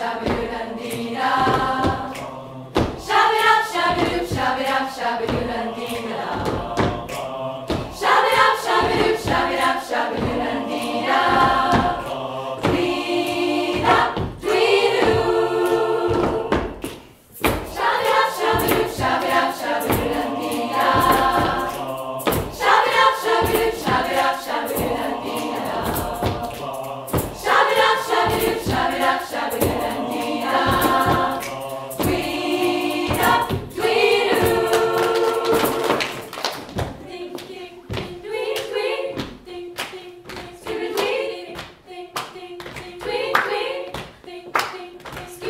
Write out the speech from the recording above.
shall Excuse